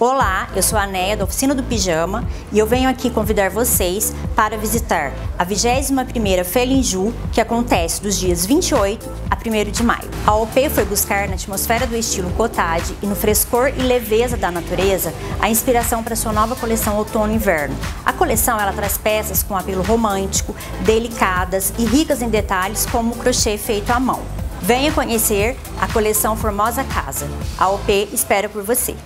Olá, eu sou a Neia da Oficina do Pijama e eu venho aqui convidar vocês para visitar a 21ª Felinju que acontece dos dias 28 a 1 de maio. A OP foi buscar na atmosfera do estilo cottage e no frescor e leveza da natureza a inspiração para sua nova coleção outono-inverno. A coleção ela traz peças com apelo romântico, delicadas e ricas em detalhes como o crochê feito à mão. Venha conhecer a coleção Formosa Casa. A OP espera por você.